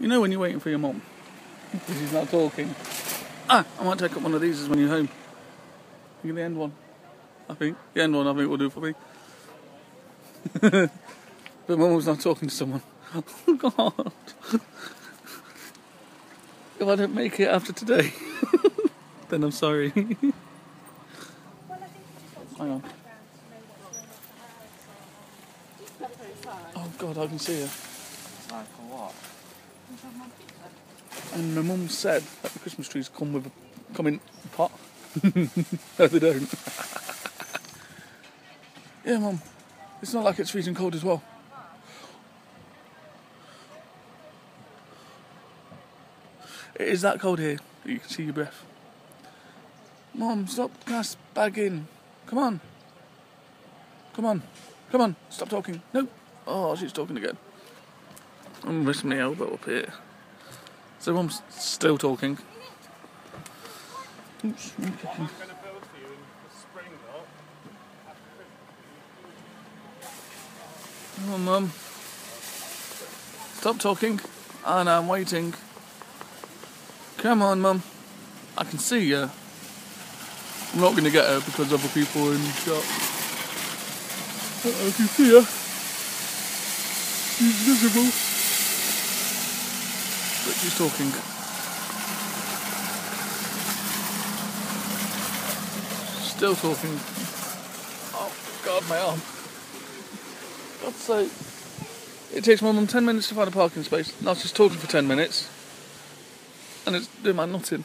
You know when you're waiting for your mom because she's not talking. Ah, I might take up one of these when you're home. You get the end one. I think the end one. I think will do for me. but mum was not talking to someone. Oh God! if I don't make it after today, then I'm sorry. Hang on. Oh God, I can see her. Time for what? And my mum said that the Christmas trees come with a come in a pot. no, they don't. yeah, mum. It's not like it's freezing cold as well. It is that cold here. that You can see your breath. Mum, stop gas bagging. Come on. Come on. Come on. Stop talking. No. Oh, she's talking again. I'm resting my elbow up here. So mum's still talking. Oops, I'm kicking. I'm going to build for you in the spring, though. Come on, mum. Stop talking. And I'm waiting. Come on, mum. I can see you. I'm not going to get her because other people are in the shop. I can see her. She's visible. She's talking. Still talking. Oh, God, my arm. God's sake. It takes more than 10 minutes to find a parking space. Now just talking for 10 minutes. And it's doing my nothing.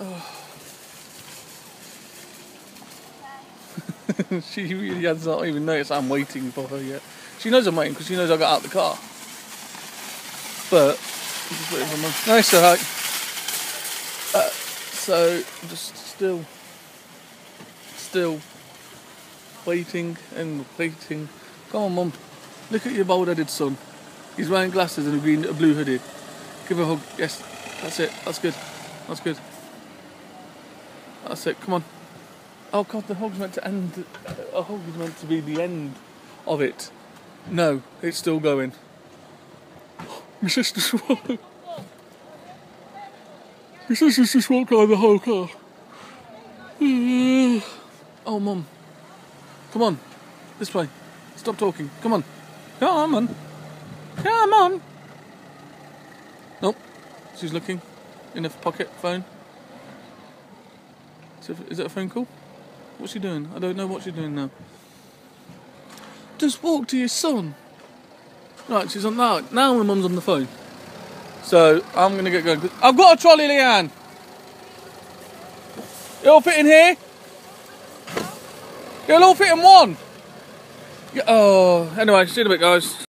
Oh. she really has not even noticed I'm waiting for her yet. She knows I'm waiting because she knows I got out of the car. But, just waiting for mum. Nice, alright. Uh, so, just still, still waiting and waiting. Come on, mum. Look at your bald-headed son. He's wearing glasses and a green, a blue hoodie. Give her a hug. Yes, that's it. That's good. That's good. That's it. Come on. Oh God, the hog's meant to end. A hug is meant to be the end of it. No, it's still going. My sister's walked. My sister's just walked around the whole car. Oh. oh, mum. Come on. This way. Stop talking. Come on. Come on. Come on. Nope. She's looking in her pocket phone. Is it a phone call? What's she doing? I don't know what she's doing now. Just walk to your son. Right, she's on that. Now my mum's on the phone. So I'm gonna get going. I've got a trolley, Leanne. It all fit in here? It'll all fit in one. Oh, anyway, see you in a bit, guys.